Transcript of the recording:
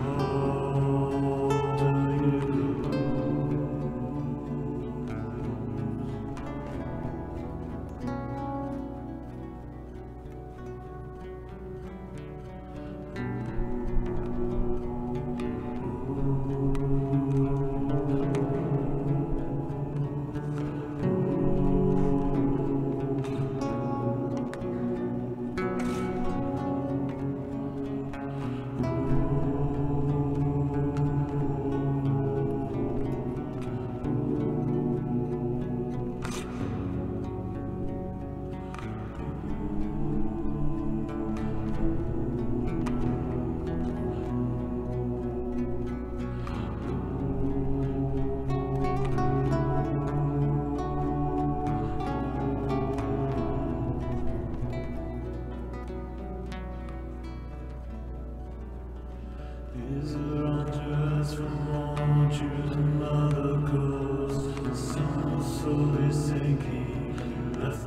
Oh.